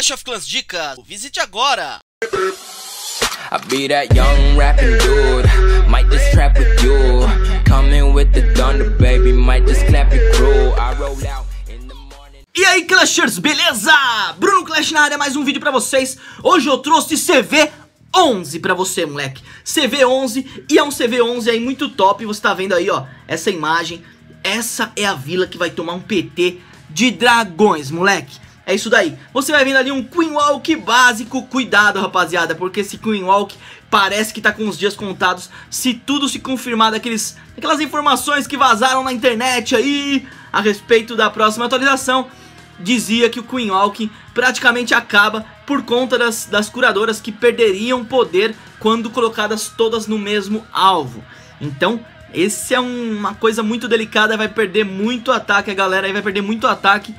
Clash of Clans Dicas, visite agora! I be that young rapping dude, might just trap with you. Coming with the thunder, baby, might just clap it crew. I roll out. in the morning. E aí Clashers, beleza? Bruno Clash na área, mais um vídeo pra vocês Hoje eu trouxe CV11 pra você, moleque CV11, e é um CV11 aí muito top Você tá vendo aí, ó, essa imagem Essa é a vila que vai tomar um PT de dragões, moleque é isso daí. Você vai vendo ali um Queen Walk básico. Cuidado, rapaziada, porque esse Queen Walk parece que tá com os dias contados. Se tudo se confirmar daqueles, daquelas informações que vazaram na internet aí a respeito da próxima atualização, dizia que o Queen Walk praticamente acaba por conta das, das curadoras que perderiam poder quando colocadas todas no mesmo alvo. Então, esse é um, uma coisa muito delicada, vai perder muito ataque, a galera aí vai perder muito ataque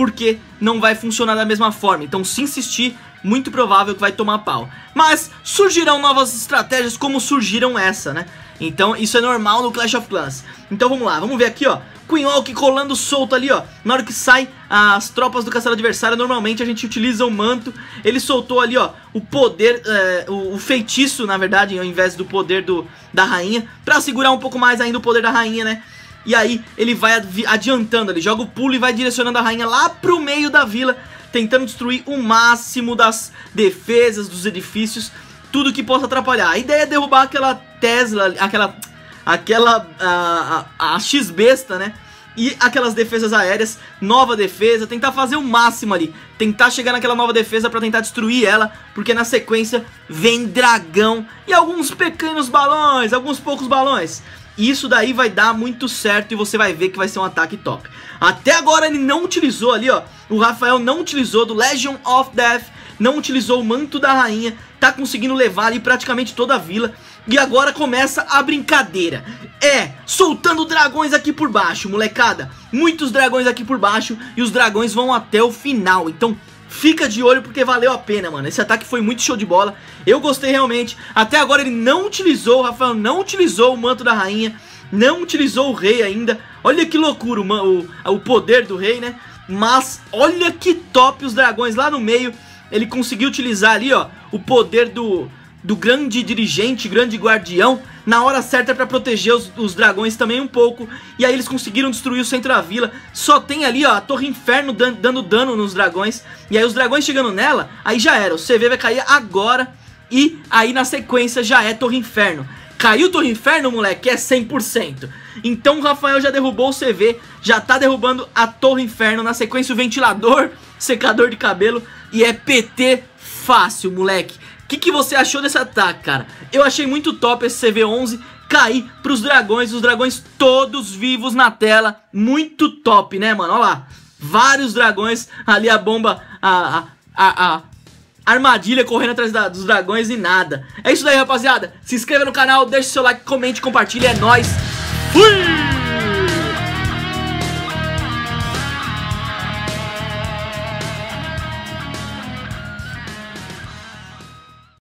porque não vai funcionar da mesma forma. Então, se insistir, muito provável que vai tomar pau. Mas surgirão novas estratégias como surgiram essa, né? Então, isso é normal no Clash of Clans. Então, vamos lá, vamos ver aqui, ó. Queen Oak colando solto ali, ó. Na hora que sai as tropas do castelo adversário, normalmente a gente utiliza o manto. Ele soltou ali, ó, o poder, é, o, o, feitiço, na verdade, ao invés do poder do, da rainha, pra segurar um pouco mais ainda o poder da rainha, né? E aí ele vai adiantando, ele joga o pulo e vai direcionando a rainha lá pro meio da vila, tentando destruir o máximo das defesas, dos edifícios, tudo que possa atrapalhar. A ideia é derrubar aquela Tesla, aquela aquela a, a, a X-besta, né? E aquelas defesas aéreas, nova defesa, tentar fazer o máximo ali, tentar chegar naquela nova defesa para tentar destruir ela, porque na sequência vem dragão e alguns pequenos balões, alguns poucos balões. Isso daí vai dar muito certo e você vai ver que vai ser um ataque top. Até agora ele não utilizou ali, ó. O Rafael não utilizou do Legion of Death, não utilizou o Manto da Rainha, tá conseguindo levar ali praticamente toda a vila. E agora começa a brincadeira. É, soltando dragões aqui por baixo, molecada. Muitos dragões aqui por baixo e os dragões vão até o final. Então Fica de olho porque valeu a pena, mano. Esse ataque foi muito show de bola. Eu gostei realmente. Até agora ele não utilizou, o Rafael não utilizou o manto da rainha. Não utilizou o rei ainda. Olha que loucura o, o, o poder do rei, né? Mas olha que top os dragões lá no meio. Ele conseguiu utilizar ali, ó, o poder do, do grande dirigente, grande guardião, na hora certa para proteger os, os, dragões também um pouco. E aí eles conseguiram destruir o centro da vila. Só tem ali, ó, a Torre Inferno dando, dando dano nos dragões. E aí os dragões chegando nela, aí já era. O CV vai cair agora. E aí na sequência já é Torre Inferno. Caiu Torre Inferno, moleque, é 100%. Então o Rafael já derrubou o CV, já tá derrubando a Torre Inferno. Na sequência o ventilador, secador de cabelo. E é PT fácil, moleque que, que você achou desse ataque, cara? Eu achei muito top esse CV-11 cair pros dragões, os dragões todos vivos na tela, muito top, né, mano? Olha lá, vários dragões, ali a bomba, a, a, a, armadilha correndo atrás da, dos dragões e nada. É isso daí, rapaziada. Se inscreva no canal, deixe seu like, comente, compartilhe, é nóis. Fui!